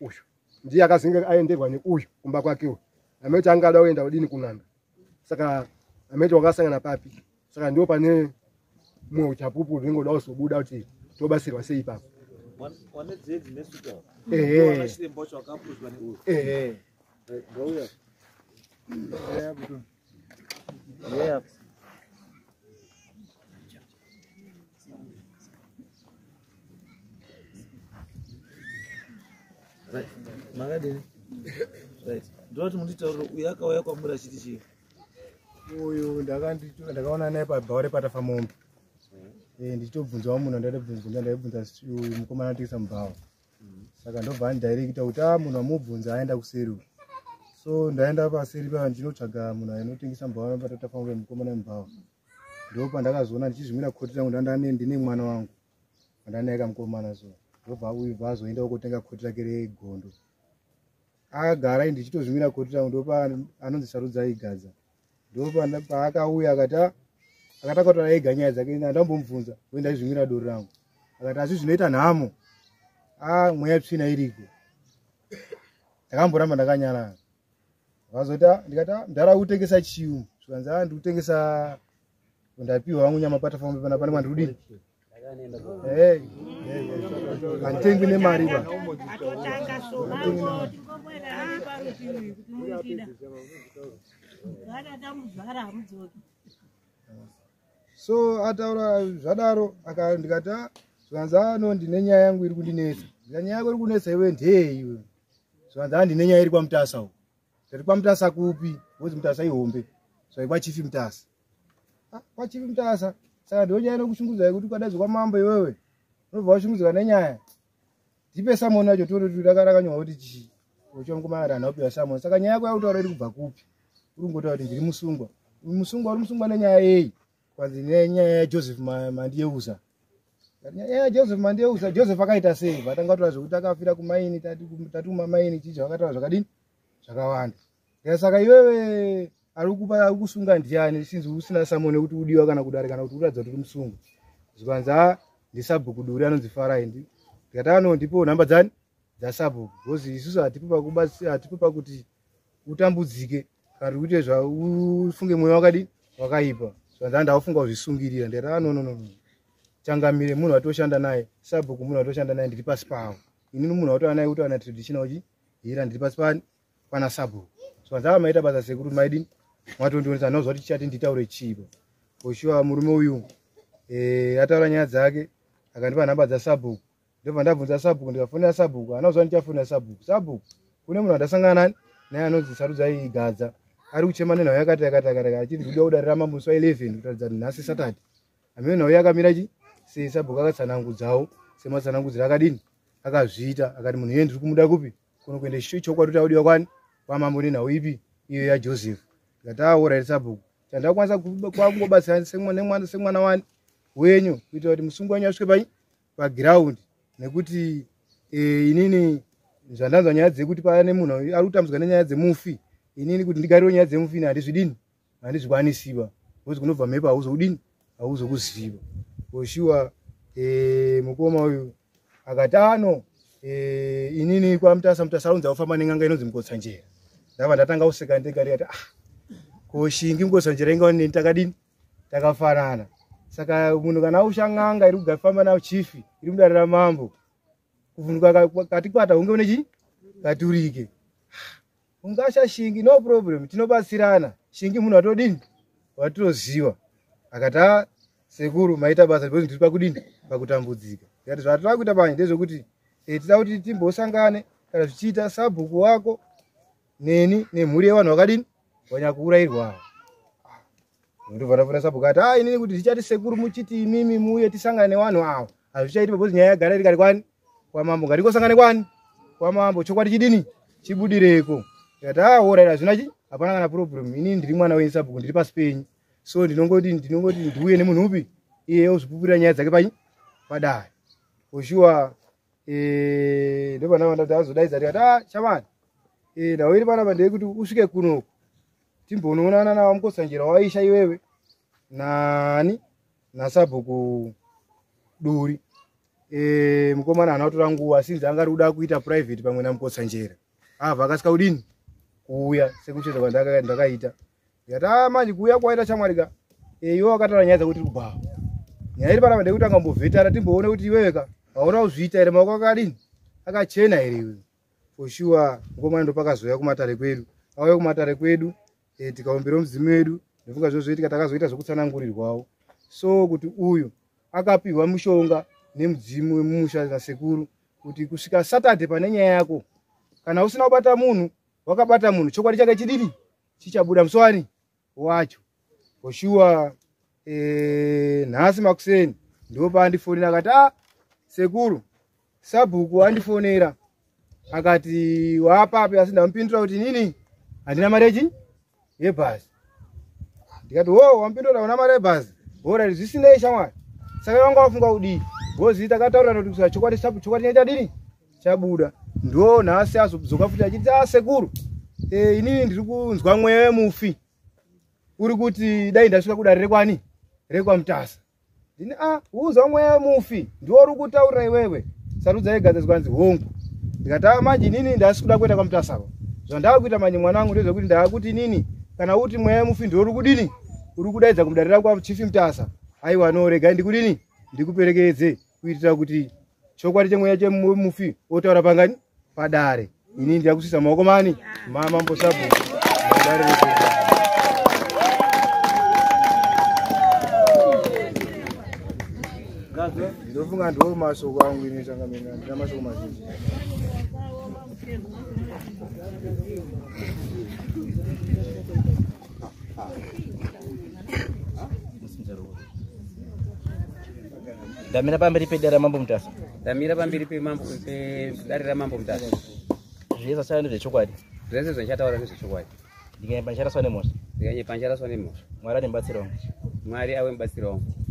[SPEAKER 4] uyu ndiye akazinge aenderwa neuyu kumba kwakewo ameti angada kuenda kudini kun'anga? Saka ameti wakasangana papi. Saka ndo pane mumwe uchapupu ringoda kuzobuda kuti tobatsirwa sei ipapo.
[SPEAKER 1] Dzedzi nesuka?
[SPEAKER 4] Ehe. Ehe
[SPEAKER 1] ngauya yeah. Right. makadini right. Ndoti munditaurire uyu akauya kwamuri achiti chii?
[SPEAKER 6] Uyu ndakaona naye pabhawa repatafa mombe. Eh, ndichitobvunzawo munhu andaibvunza ndaibvunza uyu mukomana atengesa mubhawa. Saka ndobva andidirekita kuti a munhu amubvunza aenda kuseri uyu so ndaenda paseri pa ndinotsvaga munhu anotengesa mubhawa nepatatafa mombe mukomana mubhawa ndo pandakazoona ndichizvimira koti rangu ndandane ndine mwana wangu andanaika mukomana so ndobva uibva azoenda kotenga koti rake regondo. Akagara ndichitozvimira koti rangu ndopa anonzi sarudza aigadza ndo paakauya akati "Ah, akati akataura ega nyaya dzake andambomubvunza uye ndaizvimira doro rangu. Akati asi zvinoita nhamo? A mweya tsvina iriko? Ndakamboramba ndakanyarara "Ah," ndikati "Ah, ndara kutengesa chiyu zvikanzi a ndikutengesa ndapiwa vangu nyama patafambe pana pane kwandiri kudini? Hey, hey, hey. handitengwi nemari. ba so ataura zvadaro ndikati "Ah, zvikanzi ano ndine nyaya yangu iri kundinetsa ndika nyaya yako iri kunetsa iwe ndee iwe. Zvikanzi a ndine nyaya iri kwamutasa uku ndati kwamutasa kupi? Wozi mutasa ihombe. Zvai kwachifi mutasa. "Ah, kwachifi mutasa? Saka ndo nyaya inokushungudza yekuti ukadaidzwa kwamambo iwewe. Unobva washungudzika nenyaya. Ndipe samoni yacho tototi rakanywa kuti chii. Uchimukomana kuti hanaupiwa samoni saka nyaya yako yakutaura iri kubva kupi? Uri kungotaura kuti ndiri musungwa. Uri musungwa uri musungwa nenyaya yei kwanzi nenyaya yajoseph Ma- mandiyeusa. Nyaya yajoseph mandiyeusa joseph akaita sei? Vatanga kutaura zvokuti akafira kumaini tati kumamaini chichi vakataura zvakadini zvakawanda. Saka iwewe ari kupa ari kusunga ndiani? Sinzi usina samoni yekuti udiwa kana kudari kana kuti uratidza kuti uri musungwa zvikanzi a ndisabhuku duri anonzi farai Ndi- ndikati ano ndipo nhamba dzani? Dzasabhuku. Bhozi isusu hatipo pakubasi hatipo pakuti utambudzike. Kana kuti uite zva ufunge mweya wakadi wakaipa. Zvikanzi a ndaufunga kuzvisungirira ndikati a no no no no. changamire munhu watoshanda naye. Sabhuku munhu watoshanda naye ndiri pasi pavo inini munhu wataura naye kutaura traditional uchi hira ndiri pasi pani pana sabhuku zvikanzi a maita basa sekuru maidini mwatondionesa nozva kuti chati nditaure chipo oshuwa murume uyu eh, ataura nyaya dzake akandipa nhamba dzasabhuku ndobva ndabvunza sabhuku ndikafonera sabhuku hanauzva ndichafonera sabhuku sabhuku kune munhu wandasangana nani? Naye anonzi sarudzai gadza ari kuchema nenhau yakati yakati yakati achiti kuda kudarira mamusi wa11 kutaridza kuti nhasi satati hamene nhau yakamira chi sabhuku akatsanangudzawo sematsanangudziro akadini? Akazviita akati munhu iye ndiri kumuda kupi? Kuno kuenda chokwadi kuti audiwa kwani kwamambo nenhau ipi iyo yajosefu ndikati aorit sabhuku. Chandakwanisa kwakungobatsira semwana wani? Wenyu kuitira kuti musungu wenyu asvike pai pagiraundi nekuti eh, inini zvandanzwa nyaya dzekuti pane munhu ari kutambudzwa nenyaya dzemufi. Inini kuti ndigariwo nyaya dzemufi ini handizvidini handizvikwanisiba. Bcause kunobva mhepo hauzoudini hauzokuziva. Oshuwa eh, mukoma uyu akati ano eh, inini kwamutasa mutasa arunza kufamba nenganga inonzi mukotsa ndabva ndatanga kuseka ndega ndikati ah koshingi mukotsa njera inga neni takadini? Takafanana. Saka munhu kana ausha n'anga iri kugafamba nawo chifi iri mudarira mambo kuvhunduka kati kwata unge une chii? Katurike. Ungasha shingi no problem tinobatsirana. Shingi munhu watodini watinoziva akati a sekuru maita basa because ndiri pakudini? Pakutambudzika. Tikati zvatira kuita panje ndezvekuti eh, tida kuti timbosangane kana zvichiita sabhuku wako neni nemhuri yevanhu vakadini? Vanyakuurayirwawo ndobva ndafuna sabhuku ati a inini kuti zvichati sekuru muchiti imimi muuye tisangane nevanhu ava hazvichaiti because nyaya yagara iri kari kwani? Kwamambo ngatikosangane kwani? Kwamambo chokwadi chidini? Chibudireko. Tikati a orit hazvina chi hapana kana problem. Inini ndiri mwana wenyu sabhuku ndiri pasi penyu. So ndinongoti ndinongoti ndiuye nemunhu upi? Iye ozvipupurira nyaya dzake pai padare. Oshuwa ndobva ndavandati azodaidza tikati a chamani nhau iri panapa ndeyekuti usvike kunoku timbonoonana navamukosanjera waisha iwewe. Nani? Nasabhuku duri. E, mukomana hana kutora nguva sinzi anga ari kuda kuita private pamwe namukotsanjera abva akasika kudini? Kuuya sekuchedza kwandakaita ndikati a manje kuuya kwaita chamwarika e, iwe wakataura nyaya dzakutiri kubhava nyaya iri panapa ndekuti angambovhetara timboone kuti iweweka hauna kuzviita here? Maoko akadini? Akachena here iwe for sure mukomana ndo pakazoya kumatare kwedu. Auya kumatare kwedu e, tikaombera mudzimu wedu ndofunga zvozoitika takazoita zvokutsanangurirwawo. So kuti uyu akapiwa mushonga nemudzimu wemumusha nasekuru kuti kusvika saturday pane nyaya yako kana usina kubata munhu wakabata munhu chokwadi chake chididi chichabuda musowani wacho. Oshuwa e, nhasi makuseni ndo paandifonera akati a sekuru sabhuku andifonera akati waapapi asi ndamupindura kuti nini handina mari yechi yebhasi ndikati wo wampindura una mari yebhasi bhora zvisinei shamwari. Saka vanga vafunga kudii? Gozi takataura kuti kusva chokwadi chabu- chokwadi chaita dini? Chabuda. Ndo nhasi azodzoka futi achiti a sekuru. Eh, inini ndiri kunzwa mweya wemufi. Uri kuti dai ndasvika kuda rekwani rekwamutasa ndini a uzwa mweya wemufi? Ndiwo uri kutaurira iwewe. Sarudza yega zvanzi hongu ndikati "Ah, manje inini ndasi kuda kuenda kwamutasaro zvandava kuita manje mwana wangu ndezvekuti ndaakuti inini kana uti mweya wemufi ndiwo uri kudini? Uri kudaidza kumudarira kwachifi mutasa aiwa no regai ndikudini ndikuperekedze kuitira kuti chokwadi chemweya chemufi otaura pangani? Padare. Inini ndakusisa maoko mani. Mamambosabhuku ndinofunga ndiwo mashoko angu ine changamira ndina mashoko mazhinji.
[SPEAKER 5] Ndamira pamberi pedare mambo mutasa.
[SPEAKER 7] Ndamira pamberi pedare ramambo mutasa.
[SPEAKER 5] Zvese saa ndezvechokwadi
[SPEAKER 7] zvese zvandichataura nezvechokwadi
[SPEAKER 5] ndikanyamba ncharaswa nemhosva.
[SPEAKER 7] Ndikanyepa ncharaswa nemhosva.
[SPEAKER 5] Mwari andibatsira wangu.
[SPEAKER 7] Mwari ave mubatsiri wangu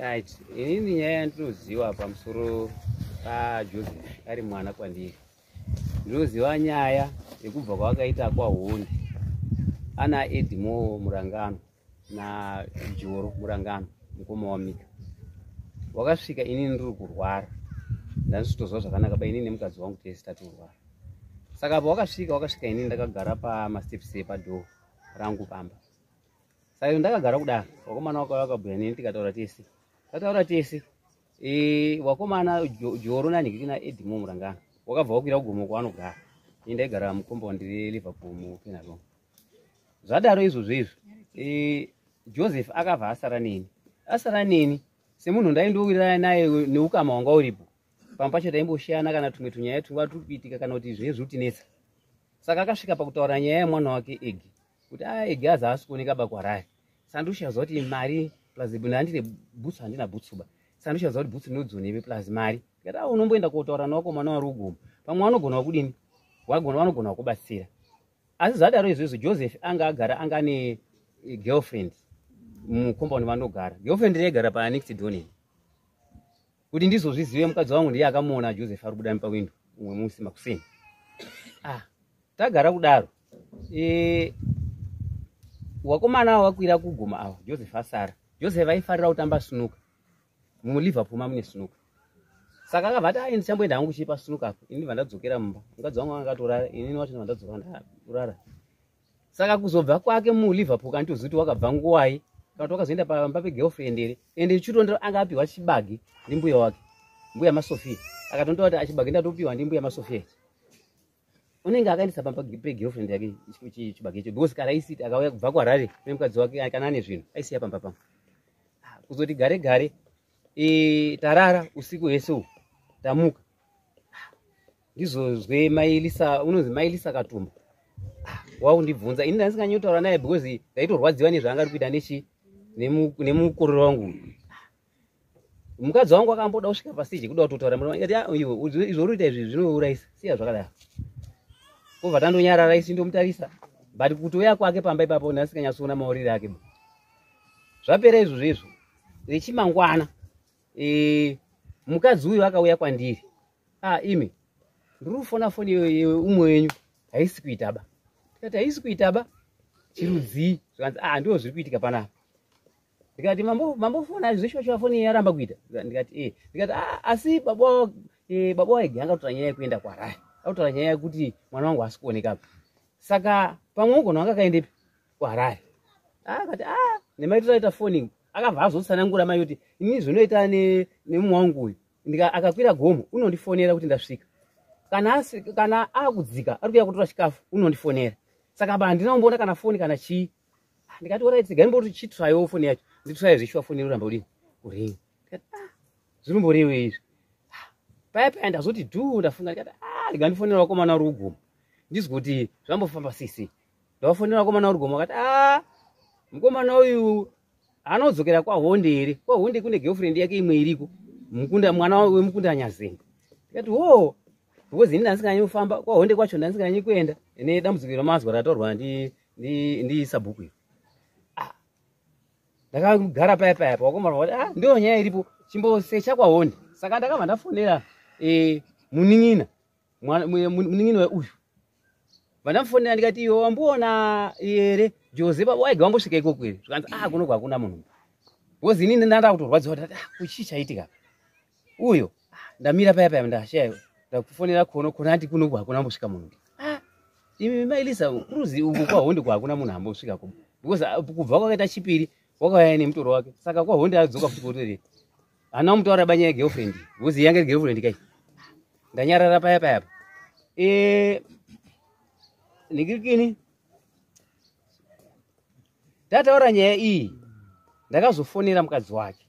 [SPEAKER 7] right. Inini nyaya yandinoziva pamusoro pajoseph ari mwana kwandiri. Ndinoziva nyaya yekubva kwavakaita kwahondi ana edimo murangano najoro murangano mukoma wamika. Wakasvika inini ndiri kurwara. Ndanzitozwa zvakanaka ba inini nemukadzi wangu tese tati kurwara. Saka apa wakasvika inini ndakagara pamastepsi epadhoo rangu pamba. Saka ndakagara kudaro wakomana waka wakabhuya neni tikataura tese tataura tese e, wakomana Jo- joro nanhiki naedimo murangano wakabva wakwira kugomo kwaanogara ini ndaigara mukombaundi reliverpool mupenalon zvadaro izvozvo izvo e, joseph akabva asara neni. Asara neni semunhu ndaindowirirana naye neukama wanga uripo pamwe pacho taimboshiyana kana tumwe tunyaya tunga turi kuitika kana kuti kutinetsa saka akasvika pakutaura nyaya yemwana wake egi kuti a egi aza asi kuoneka bakwarari sandushaziva kuti mari plus ndandine bhutsu handina bhutsuba sandushaziva kuti bhutsu ndinodzoneve plus mari tikati a unomboenda kotaura nawakomana wari ugomo pamwe vanogona wakudini wagona vanogona wakubatsira asi zvadaro izvozvo joseph anga agara anga ane eh, girlfriend mukombaundi vanogara girlfriend yaigara panext donen kuti ndizozvizive mukadzi wangu ndiye akamuona joseph ari kuda nepawindo umwe musi makuseni. Ah, tagara kudaro. E, wakomana wakwira kugoma ava joseph asara joseph aifarira kutamba sunuka muliverpool mamune sunuka saka akabva ati ai ndichamboenda hangu chipa sunuka apo ini ndibva ndadzokera mumba. Mukadzi wangu anga akatorara inini wacho ndibva ndadzoka ndaurara saka kuzobva kwake muliverpool kanditozivi kuti wakabva nguwai kana kuti wakazoenda pamba pegirlfriend ere ende chitondo anga apiwa chibage ndimbuya wake mbuya masofia. Akatondoa kuti achibage ndatopiwa ndimbuya masofia. Unenge akaendesa pamba pegirlfriend yake chi- chi- chibage icho because kana aisiti akauya kubva kwarare nemukadzi wake kana ane zvinhu aisiya pamba pamwe kuzoti gare gare eh, tarara usiku hwese uhu tamuka. Ndizozwe mailisa unonzi mailisa katumba waundibvunza ini ndasinganyotaura naye because ndaitorwadziwa nezvaanga ari kuita nechi nemu- nemukorero wangu. Mukadzi wangu akamboda kusvika pastage kuda kutotaura ati "Ah, iwe izvori kuita izvi zvinourayisa siya zvakadaro. Obva tandonyarara isi ndomutarisa. But kutouya kwake pamba ipapo ndasikanyatsoona mauriro ake zvapera izvozvo izvo rechimangwana. Eh, mukadzi uyu akauya kwandiri. Ah, imi ndiri kufona foni yeumwe wenyu. Haisi kuitaba. Tikati haisi kuitaba. Chirudzii. Zvikanzi ah, ndiwo zviri kuitika panapa. Ndikati "Mambo- mambofona zveshe chafoni yaramba kuita. Ndikati eh. Ndikati "Ah, asi baba eh, baba waege angatotora nyaya yekuenda kwarai akatotora nyaya yekuti mwana wangu asi kuonekapa saka pamwe ugona wanga kaendepi kwarai akati ah nemaitotaita foni akabva azotsanangura mai kuti inini zvinoita ne- nemumwe wangu uyu akakwira gomo unondifonera kuti ndasvika. Kana kana akudzika ari kuya kutora chikafu unondifonera. Saka apa handina kumboona kana foni kana chii. Ah, ndikati orait gaimboti chitrayowo foni yacho nditrai zvishuwa foni iramba kudini kuringa ah zvinomborewe izvi. Ah, paya paya ndazoti dhu ndafunga. Ndikati ah ndigandifonera wakomana uri kugoma ndizwi kuti zvambofamba sisi. Ndawafonera wakomana uri kugoma akati ah mukomana uyu anodzokera kwahonde here kwahonde kune girlfriend yake imwe iriko. Mukunda mwana wemukunda anyazenga ndikati wo because ini ndandisinganyofamba kwahonde kwacho ndandisinganyikuenda ine dambudziko remazwa rataurwa ndi ndi- ndiisa bhuku iro Ah, ndakagara paya paya pa wakomana kuti ah, ndiyo nyaya iripo. Chimbosecha kwahondi saka ndakabva ndafonera eh, munin'ina mwana- mu- mu- munin'ina weuyu vandamufonera ndikati iwe wamboona here josefa waiga wambosvika ikoko here zvikanzi ah kunogwa hakuna munhu. Bhozi inini ndanda kutorwadziwa ndati ah kuchii chaitika. Uyo ah, ndamira paya paya ndashaya ndakufonera kono kona ati kunogwa hakuna ambosvika munhu. Ah imi mailisa kuruzi uku kwahondi kwa hakuna munhu ambosvikako because ah, kubva kwakaita chipiri wakauya nemutoro wake. Saka kwahondi adzoka futi kotori hana mutaura banya yegirlfriend because yange girlfriend kai? Ndanyarara paya paya pa. Eh nikirikini ndataura nyaya iyi ndakazofonera mukadzi wake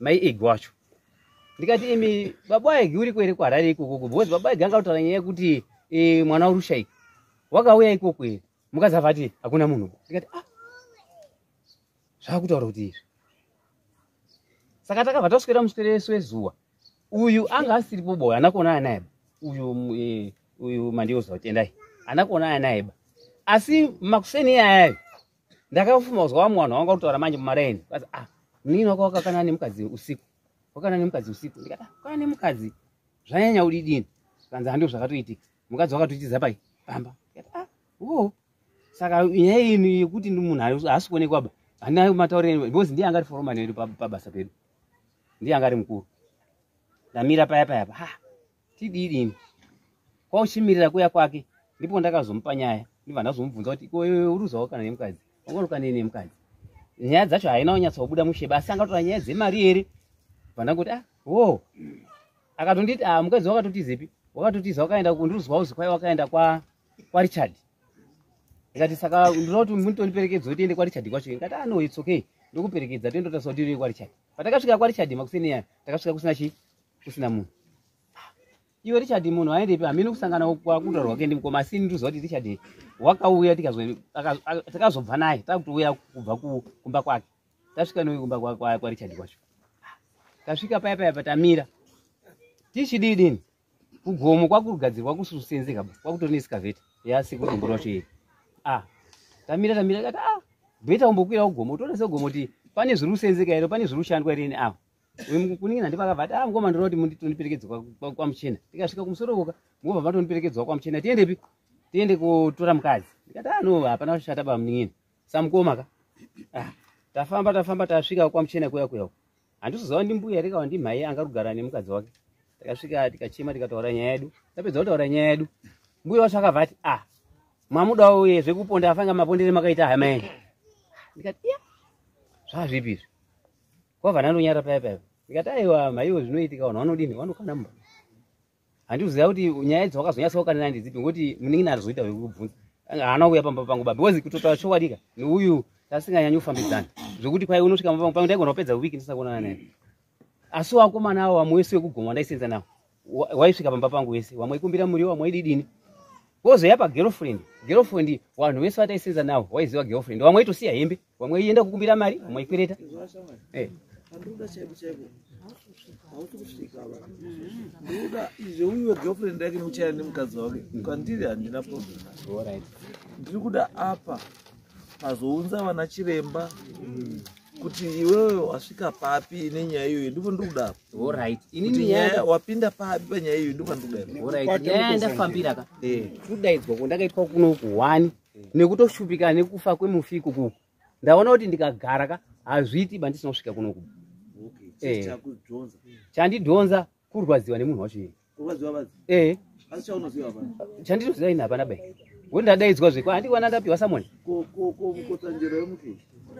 [SPEAKER 7] mai egi wacho ndikati imi baba egi uri kwere kwarari ikoko because baba egi anga kutaura nyaya yekuti eh, mwana urushaika wakauya ikoko here mukadzi abva ati hakuna munhu. Ndikati ah zvakutaura kuti izvi. Saka takabva taswera muswereso wezuva uyu anga asiripo boy ana kuona anayeba uyu eh, uyu mandiuza kuti endai ana kuona anayeba asi makuseni ayayo ndakafuma kuzwa wamwe vanhu vanga kutaura manje mumaraini kazi ah munini waka wakakana nemukadzi usiku? Wakana nemukadzi usiku? Ndikati "Ah, wakana nemukadzi zvanyanya udidini kanzi handio zvakatoitika. Mukadzi wakatoitiza pai. Pamba. Ndikati ah o saka nyaya ini yekuti munhu haasi kuonekwaba handina mataureni because ndiye angari foromani wedu pa- pabasa pedu. Ndiye angari mukuru. Ndamira paya paya pa. Ha tididini kwauchimirira kuya kwake ndipo ndakazomupa nyaya ndibva ndazomubvunza kuti ko iwe uruzwawo kana nemukadzi? Wangonokanei nemukadzi. Nyaya dzacho haina kunyatsakubuda musheba asi angatora nyaya dzemari here bva ndangoti ah wo akatonditi ah mukadzi wakatotizepi wakatotiza wakaenda kundiruzwa uzi kwai wakaenda kwa kwarichard ndikati saka ndinoti munitoniperekedza kuti tiende kwarichard kwacho ndikati ah no its okay. Ndikuperekedza toendotarisa kuti iri kwarichard patakasvika kwarichard makuseni aya takasvika kusina chi kusina munhu iwe richard munhu aendepi hamini kusangana kwakutaurwa kwake ndimukoma asi ndiriziva kuti richard wakauya takazobva naye takutouya kubva ku- kumba kwake. Tasvika nowe kumba kwa- kwa- kwarichard kwacho tasvika paya paya patamira. Tichididini kugomo kwakurugadzirwa kususenzeka kwakutori nesikavheti yasikudombo racho yeri ah tamira tamira kati ah bheta umbokwira kugomo utoona segomo kuti pane zviri kusenzeka here pane zviri kushandwa here neava kuningina ndipakabva ati ah mukoma ndinoda kuti kwa- kwamuchena tikasvika kumusoro uka mobva matoniperekedzwa kwamuchena tiendepi tiende kotora mukadzi. Ndikati ah no hapana kushata bamuningina samukoma ka. Ah tafamba tafamba tasvika kwamuchena kuya kuya uko. Handizoziva ndi mbuya here kawa ndi mhai anga kugara nemukadzi wake. Takasvika tikachema tikataura nyaya yedu. Tapedza kutaura nyaya yedu. Mbuya wacho akabva ati ah mwamudawo uye zvekuponda afanga mapondere makaita hama yenyu ndikati iya. Zvazvipi izvi kwabva nandonyara paya paya. Ndikati aiwa maiwo zvinoitika vanhu vanodini? Vanokana mba handikuziva kuti nyaya idzi wakazonyatsa kukanira ndidzipi ngokuti muningini arizoita zvekubvunza. Haana kuuya pamba pangu ba because kutotaura chokwadi neuyu tasinganyanyi kufambidzana zvokuti kwai unosvika pamba pangu pangu ndaigona kupedza wiki ndisina kuonana naye. Asi wakomana avo wamwe wese wekugoma wandaisenza nawo wa- waisvika pamba pangu wese. Wamwe ikumbira muriwo wamwe ididini wozoya pagirlfriend girlfriend. Vanhu vese vataisenza navo waiziva girlfriend. Wamwe itosiya hembe wamwe ienda kukumbira mari wamwe ikwereta
[SPEAKER 1] andikuda chaipo chaipo hausi kusvika va ndikuda izvo uiwe girlfriend yake nemuchaya nemukadzi wake. Kwandiri handina problem. Ndiri kuda apa. Pazounza vana chiremba kuti iwewe wasvika papi nenyaya iyoyo ndipo ndiri kuda apa?
[SPEAKER 7] Alright.
[SPEAKER 1] kuti
[SPEAKER 7] inini
[SPEAKER 1] nyaya
[SPEAKER 7] nyaya
[SPEAKER 1] wapinda papi panyaya iyoyo ndipo ndiri kuda apa?
[SPEAKER 7] Alright, nyaya yandafambira ka.
[SPEAKER 1] Eh.
[SPEAKER 7] kudaidzwa kwandakaitwa kunoku wani nekutoshupika nekufa kwemufi ikuku ndaona kuti ndikagara ka. Hazviti bandisina kusvika kunoku Eh.
[SPEAKER 1] chakudzonza
[SPEAKER 7] chandidhonza kurwadziwa nemunhu wacho iye. Eh. Chanditoziva ine hapana bai. Kuti ndadaidzwa zvekwa handikwana ndapiwa samoni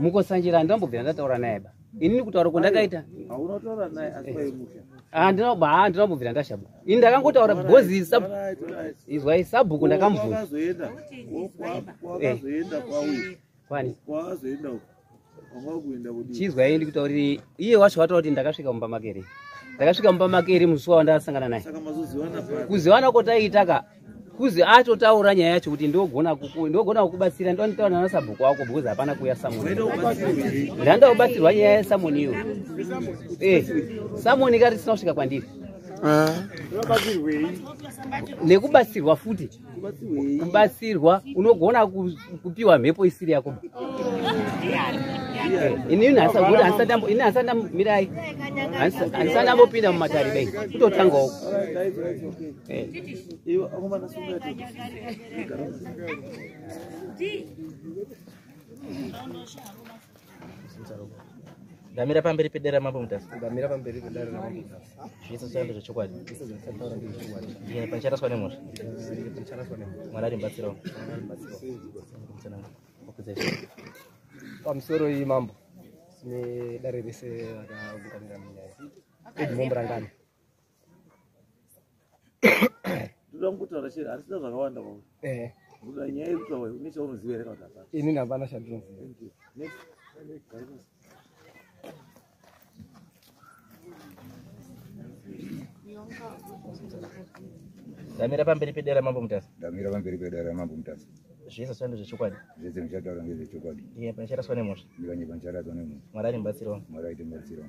[SPEAKER 7] mukosanjira handinambobvira ndataura naye ba. Inini kutaura kwandakaita
[SPEAKER 1] hauna kutaura naye asi vaimusha
[SPEAKER 7] handinambobvira ndashaba ini ndakangotaura bhozi izwai sabhuku ndakamubvunza kwani
[SPEAKER 1] kudii
[SPEAKER 7] chizwai ndikutauriri iye wacho wataura kuti ndakasvika mumba makere ndakasvika mumba makere musuwa wandasangana naye.
[SPEAKER 1] Saka mazozivana pari?
[SPEAKER 7] Kuziwana kotaitaka kuzi atotaura nyaya yacho kuti ndogona kuku- ndogona kukubatsira ndonitaura nana sabhuku wako bhukuzi hapana kuuya samoni. Ndanda kubatsirwa nyaya yasamoni iyo. Eh, samoni kati tisina kusvika kwandiri. Nekubatsirwa futi. Kubatsirwa unogona ku- kupiwa mhepo isiri yako inini hasandamirai handisandambopinda mumatari dai. Kutotangawo
[SPEAKER 1] iwe akomana sungati
[SPEAKER 5] ndamira pamberi pedera mambo mutasi.
[SPEAKER 4] Ndamira pamberi pedare ramambo
[SPEAKER 5] zviso chando zvechokwadi
[SPEAKER 4] iso zvataura ndezvokwadi
[SPEAKER 5] ine panichataswa nemhosva
[SPEAKER 4] ndicharaswa nemhosva
[SPEAKER 5] mwari arimbatsirawo
[SPEAKER 4] pamusoro iyi mambo tine dare rese rakaunganira munyaya. Edhimombo rangano
[SPEAKER 1] ndoda kutaura chero harisina zvakawanda kwao
[SPEAKER 4] ehe
[SPEAKER 1] kuda nyaya yekutaura une chaunoziva here kana kuti hapana
[SPEAKER 4] inini hapana chandinoziva
[SPEAKER 5] ndamira pamberi pedera mambo mutasi
[SPEAKER 8] ndamira pamberi pedare ramambo mutasi
[SPEAKER 5] zviso chando zvechokwadi
[SPEAKER 8] zvese ndichataura ngezvechokwadi
[SPEAKER 5] ine panichataswa nemhosva
[SPEAKER 8] ndikanyepa ndicharadzwa nemunhu
[SPEAKER 5] mwari arimbatsirawo
[SPEAKER 8] mwari aite mubatsiro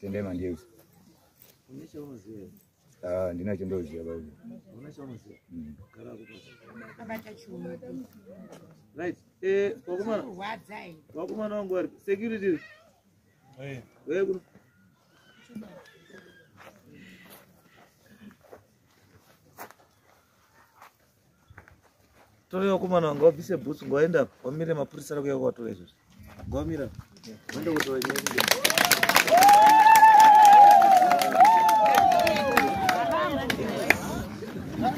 [SPEAKER 8] tendai
[SPEAKER 1] here
[SPEAKER 8] Ah, ndina
[SPEAKER 1] una chaunoziva
[SPEAKER 8] Mm.
[SPEAKER 1] right. Eh wakomana wangu vari security. Wewe kuno tore wakomana wanga wabvise bhutsu ngawaenda wamire mapurisa rako yako watora izvozvo ngawamira wende kutora nyaya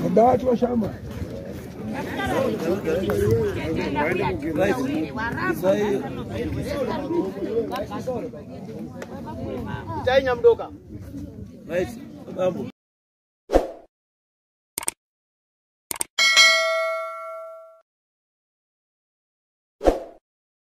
[SPEAKER 2] abati washamba
[SPEAKER 1] right bambo